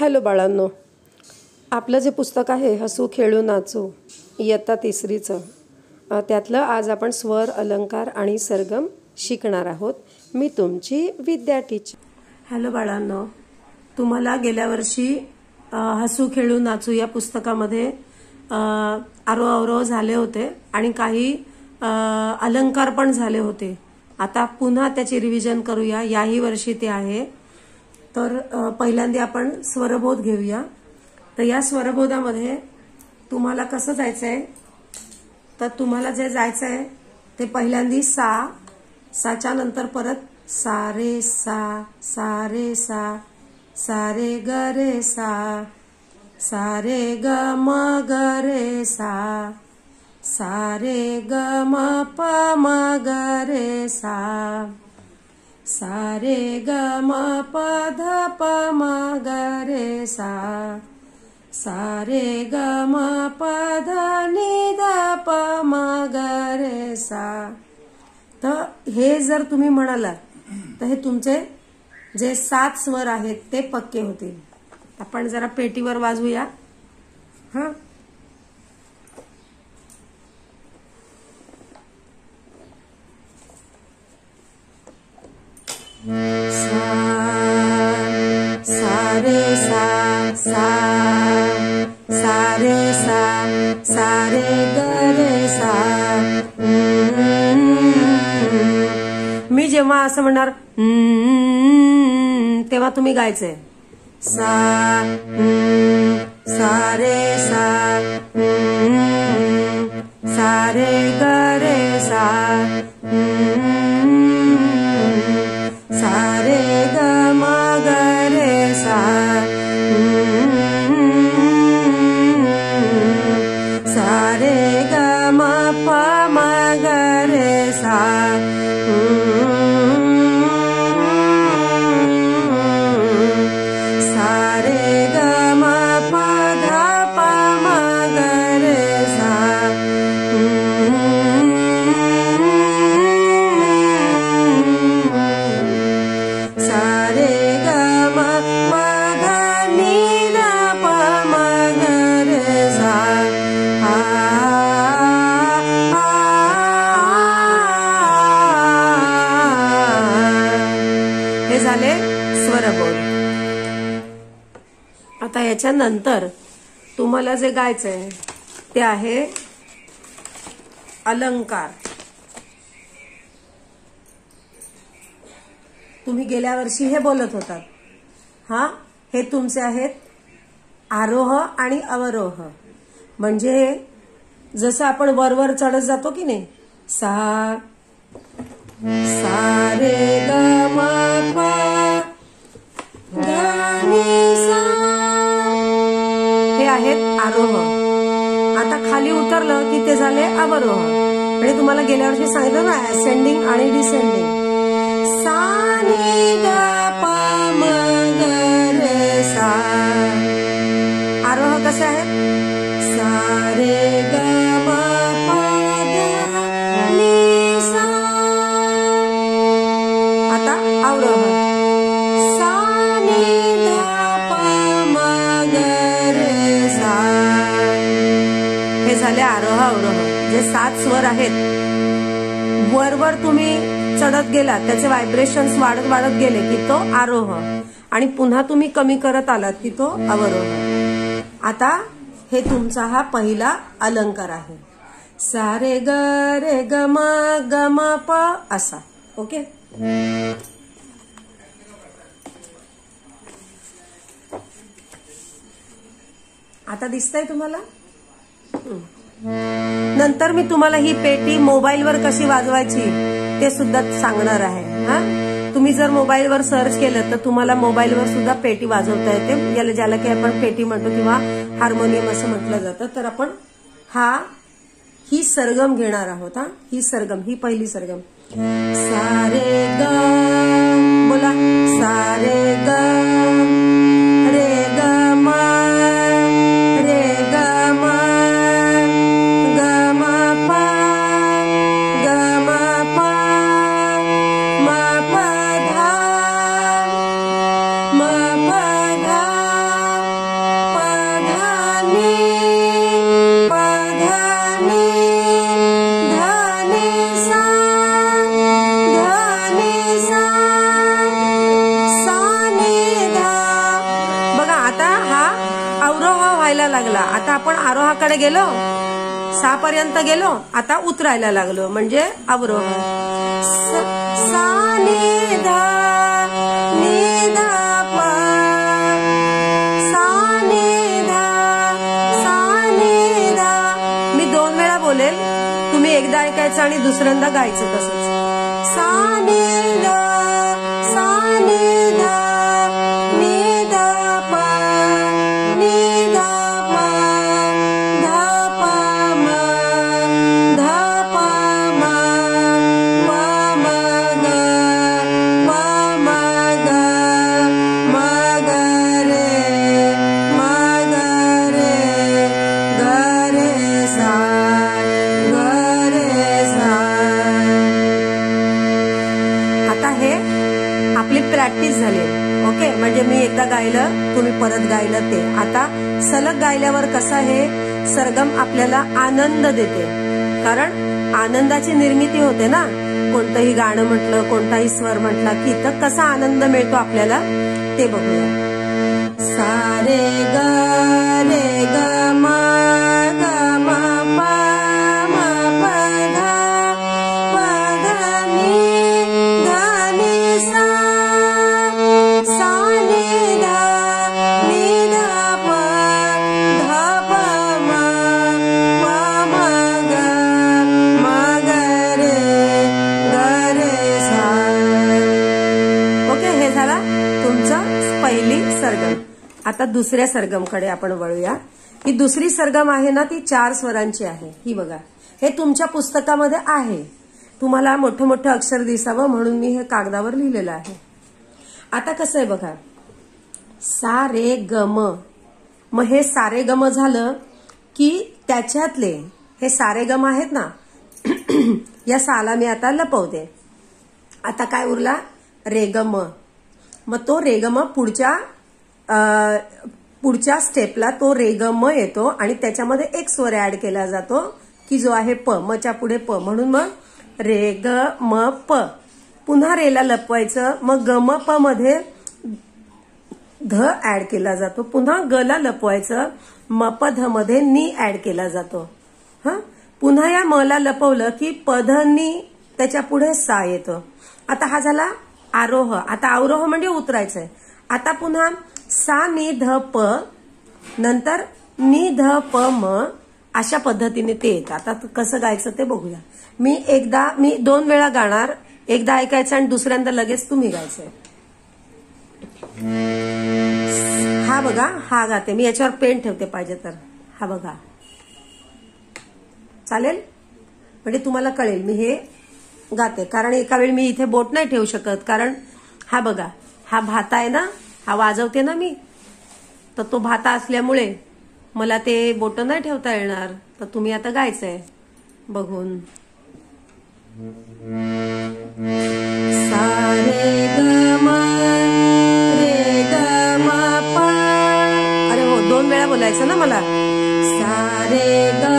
Hello बाळांनो. आपलं जे पुस्तक आहे हसू खेळू नाचू इयत्ता तिसरीचं त्यातलं आज आपण स्वर अलंकार आणि सरगम शिकणार आहोत. मी तुमची विद्या टीचर हॅलो बाळांनो. तुम्हाला गेल्या वर्षी हसू खेळू नाचू या पुस्तकामध्ये आरो आरोह झाले होते आणि काही अलंकार पण झाले होते. आता पुन्हा त्याची रिव्हिजन करूया. याही वर्षी ते आहे. तर पहिल्यांदा आपण स्वरबोध घेऊया. तर या स्वरबोधामध्ये तुम्हाला कसं जायचं आहे तर तुम्हाला जे जायचं आहे ते पहिल्यांदी सा साच्या नंतर परत सा रे सा सा रे सा सा रे ग रे सा सा रे ग म ग रे सा सा रे ग म प म ग रे सा. सा रे ग म प ध प म ग रे सा। सा रे ग म प ध नि ध प म ग रे सा। तर हे जर तुम्ही म्हणालात तर हे तुमचे जे सात स्वर आहेत ते पक्के होतील. आपण जरा पेटीवर वाजवूया. हा सा सा रे सा सा सा रे सा सा रे ग रे सा मी जेव्हा असं म्हणणार तेव्हा तुम्ही गायचंय. सा सारे सा सारे गरे सा आता याच्यानंतर तुम्हाला जे गायचं आहे ते आहे अलंकार. तुम्ही गेल्या वर्षी हे बोलत होतात. हा हे तुमचे आहेत आरोह आणि अवरोह. म्हणजे जसं आपण वरवर चढत जातो की नाही? सा सारे ग आहेत आरोह. आता खाली उतरलं की ते झाले अवरोह. म्हणजे तुम्हाला गेल्या वर्षी सांगितलं ना असेंडिंग आणि डिसेंडिंग सा हे झाले आरोह अवरोह. जे सात स्वर आहेत वरवर तुम्ही चढत गेला त्याचे व्हायब्रेशन्स वाढत वाढत गेले की तो आरोह. आणि पुन्हा तुम्ही कमी करत आलात की तो अवरोह. आता हे तुमचा हा पहिला अलंकार आहे. सा रे ग रे ग म ग म प असा. ओके? आता दिसतंय तुम्हाला? नंतर मी तुम्हाला ही पेटी मोबाईलवर कशी वाजवायची ते सुद्धा सांगणार आहे हा? तुम्ही जर मोबाईलवर सर्च केलं तर तुम्हाला मोबाईलवर सुद्धा पेटी वाजवता येते. याला ज्याला की आपण पेटी म्हणतो किंवा हार्मोनियम असं म्हटलं जातं. तर आपण हा ही सरगम घेणार आहोत हा? ही सरगम ही पहिली सरगम. सारे ग बोला. सारे ग. कडे गेलो. सा पर्यंत गेलो. आता उतरायला लागलो. म्हणजे अवरोह. सा नि धा धा सा धा सा धा. मी दोन वेळा बोलेल. तुम्ही एकदा ऐकायचं आणि दुसऱ्यांदा गायचं तसंच. गायलं तुम्ही परत गायलं ते. आता सलग गायल्यावर कसं हे सरगम आपल्याला आनंद देते. कारण आनंदाची निर्मिती होते ना. कोणतंही गाणं म्हटलं कोणताही स्वर म्हटला की तर कसा आनंद मिळतो आपल्याला ते बघूया. सारे ग रे ग दुसऱ्या सरगमकडे आपण वळूया. ही दुसरी सरगम आहे ना ती चार स्वरांची आहे. ही बघा. हे तुमच्या पुस्तकामध्ये आहे. तुम्हाला मोठं मोठं अक्षर दिसावं म्हणून मी हे कागदावर लिहिलेलं आहे. आता कसं आहे बघा. सा रे गम. मग हे सारे गम झालं की त्याच्यातले हे सारे गम आहेत ना या साला मी आता लपवते. आता काय उरला? रेगम. मग तो रेगम पुढच्या पुढच्या स्टेपला तो रेगम येतो आणि त्याच्यामध्ये एक स्वर ऍड केला जातो की जो आहे प मच्या पुढे प. म्हणून मग रे ग म प. पुन्हा रेला लपवायचं मग ग म प मध्ये ध ऍड केला जातो. पुन्हा गला लपवायचं म प ध मध्ये नी ऍड केला जातो. हा? पुन्हा या मला लपवलं की पध नी त्याच्या पुढे सा येतो. आता हा झाला आरोह. आता अवरोह म्हणजे उतरायचंय. आता पुन्हा सा नि ध प नंतर नि ध प म अशा पद्धतीने ते येतात आता कसं गायचं ते बघूया. मी एकदा मी दोन वेळा गाणार एकदा ऐकायचं आणि दुसऱ्यांदा लगेच तुम्ही गायचंय. हा बघा हा गाते. मी याच्यावर पेन ठेवते पाहिजे तर. हा बघा. चालेल? म्हणजे तुम्हाला कळेल. मी हे गाते. कारण एका वेळी मी इथे बोट नाही ठेवू शकत. कारण हा बघा हा भाता आहे ना? हा वाजवते ना मी. तर तो भाता असल्यामुळे मला ते बोट नाही ठेवता येणार. तर तुम्ही आता गायचंय. बघून. सा रे रे अरे हो दोन वेळा बोलायचं ना मला. सा रे ग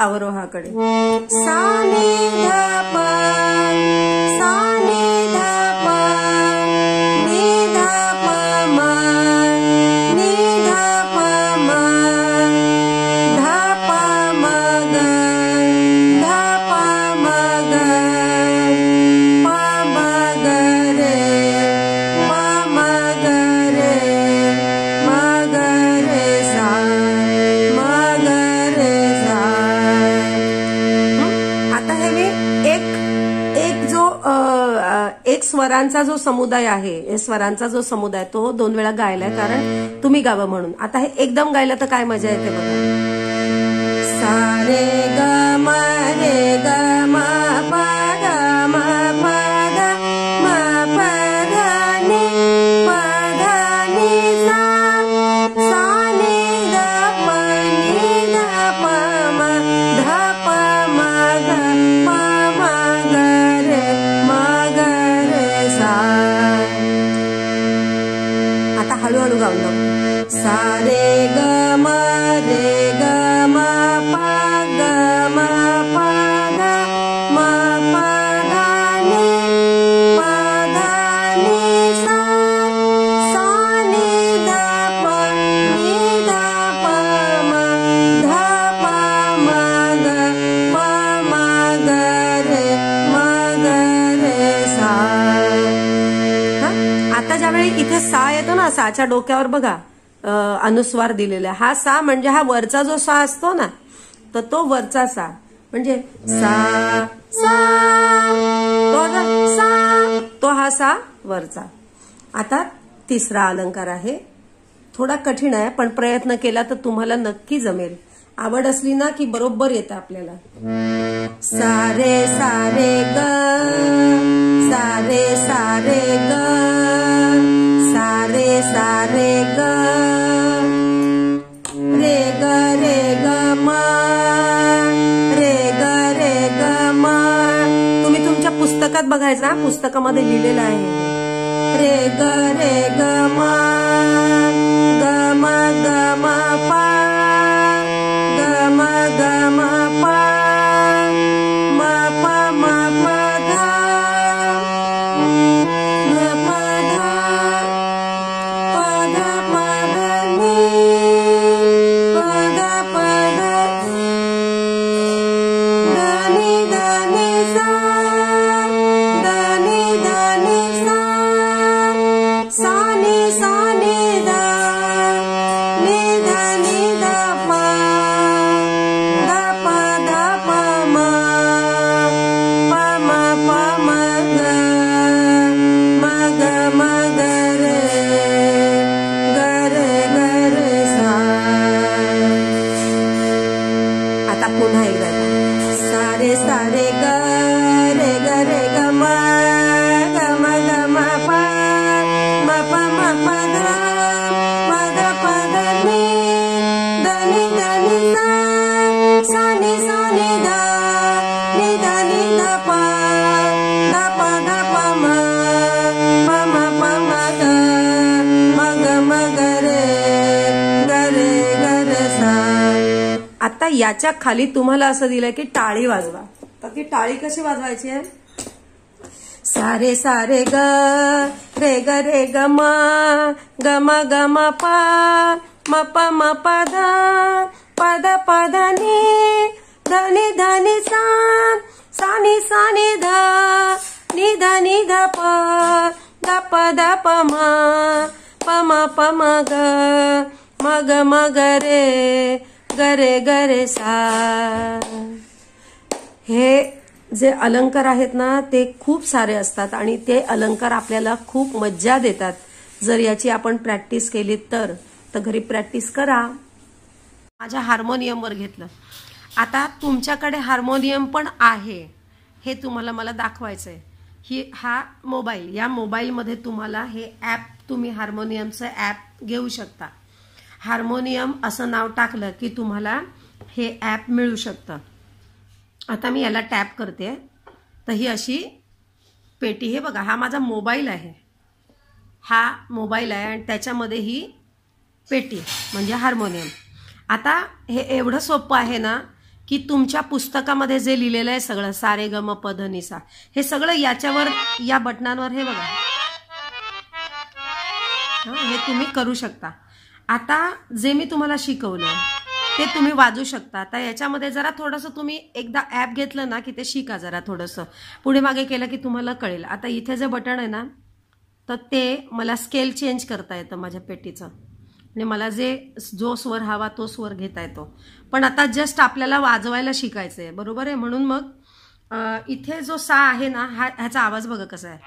ಅವರು ಕಡೆ. ಸಾ स्वरांचा जो समुदाय आहे हे स्वरांचा जो समुदाय तो दोन वेळा गायलाय कारण तुम्ही गावं म्हणून. आता हे एकदम गायलं तर काय मजा येते बघा. सारे ग मा रे ग ग साच्या डोक्यावर बघा अनुस्वार दिलेला हा सा म्हणजे हा वरचा जो सा असतो ना तर तो वरचा सा म्हणजे सा सा तो सा तो हा सा वरचा. आता तिसरा अलंकार आहे. थोडा कठीण आहे पण प्रयत्न केला तर तुम्हाला नक्की जमेल. आवड असली ना की बरोबर येतं आपल्याला. सारे सारे ग पुस्तकामध्ये लिहिलेलं आहे. रे ग रे ग मा याच्या खाली तुम्हाला असं दिलंय की टाळी वाजवा. तर ती टाळी कशी वाजवायची आहे? सारे सारे ग रे ग रे ग म ग म ग म प म प म प ध प ध प ध नि ध नि ध नि सा सा सा नि ध नि ध नि ध प ग प ध प म प म प म ग म ग म ग रे ग रे ग रे सा. हे जे अलंकार आहेत ना ते खूप सारे असतात आणि ते अलंकार आपल्याला खूप मज्जा देतात. जर याची आपण प्रॅक्टिस केली तर तर घरी प्रॅक्टिस करा. माझ्या हार्मोनियमवर घेतलं. आता तुमच्याकडे हार्मोनियम पण आहे. हे तुम्हाला मला दाखवायचं आहे ही हा मोबाईल या मोबाईलमध्ये तुम्हाला हे ॲप तुम्ही हार्मोनियमचं ॲप घेऊ शकता. हार्मोनियम असं नाव टाकलं की तुम्हाला हे ॲप मिळू शकतं. आता मी याला टॅप करते. तर ही अशी पेटी हे बघा हा माझा मोबाईल आहे. हा मोबाईल आहे आणि त्याच्यामध्ये ही पेटी म्हणजे हार्मोनियम. आता हे एवढं सोपं आहे ना की तुमच्या पुस्तकामध्ये जे लिहिलेलं आहे सगळं सारे गम पध निसा हे सगळं याच्यावर या बटनांवर हे बघा. हे तुम्ही करू शकता. आता जे मी तुम्हाला शिकवलं ते तुम्ही वाजू शकता. आता याच्यामध्ये जरा थोडंसं तुम्ही एकदा ॲप घेतलं ना की ते शिका जरा थोडंसं. पुढे मागे केलं की तुम्हाला कळेल. आता इथे जे बटन आहे ना तर ते मला स्केल चेंज करता येतं माझ्या पेटीचं. आणि मला जे जो स्वर हवा तो स्वर घेता येतो. पण आता जस्ट आपल्याला वाजवायला शिकायचं आहे बरोबर आहे? म्हणून मग इथे जो सा आहे ना हा ह्याचा आवाज बघा कसा आहे.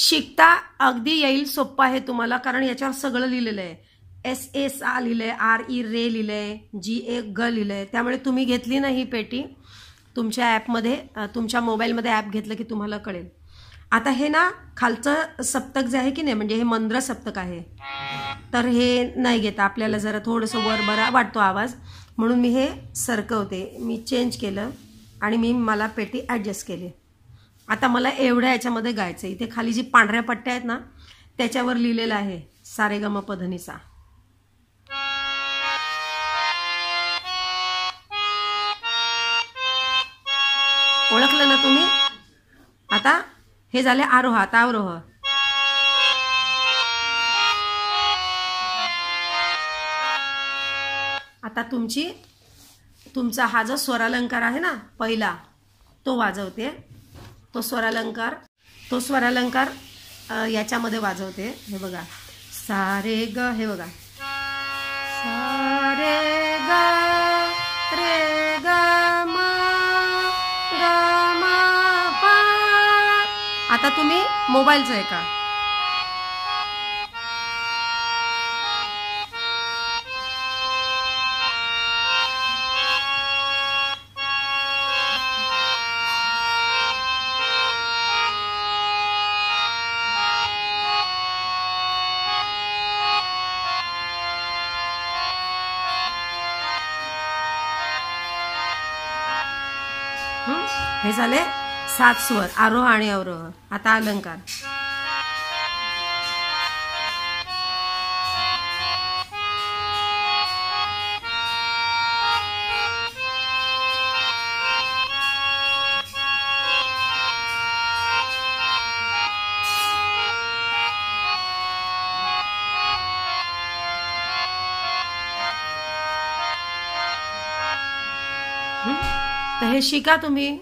शिकता अगदी येईल सोप्पं आहे तुम्हाला कारण याच्यावर सगळं लिहिलेलं आहे. एस एस आ लिहिलंय आर ई रे लिहिलंय जी ए ग लिहिलंय. त्यामुळे तुम्ही घेतली ना ही पेटी. तुमच्या ॲपमध्ये तुमच्या मोबाईलमध्ये ॲप घेतलं की तुम्हाला कळेल. आता हे ना खालचं सप्तक जे आहे की नाही म्हणजे हे मंद्र सप्तक आहे. तर हे नाही घेता. आपल्याला जरा थोडंसं वर बरा वाटतो आवाज. म्हणून मी हे सरकवते. मी चेंज केलं आणि मी मला पेटी ॲडजस्ट केली. आता मला एवढ्या याच्यामध्ये गायचं इथे खाली जी पांढऱ्या पट्ट्या आहेत ना त्याच्यावर लिहिलेलं आहे सारेगम पधनीसा. ओळखलं ना तुम्ही? आता हे झाले आरोह आता अवरोह आता तुमची तुमचा हा जो स्वरालंकार आहे ना पहिला तो वाजवते. तो स्वरालंकार तो स्वरालंकार याच्यामध्ये वाजवते. हे बघा. सारे ग हे बघा. सारे ग रे ग मा ग आता तुम्ही मोबाईलचं आहे का झाले? सात स्वर. आरोह आणि अवरोह. आता अलंकार. तर हे शिका तुम्ही.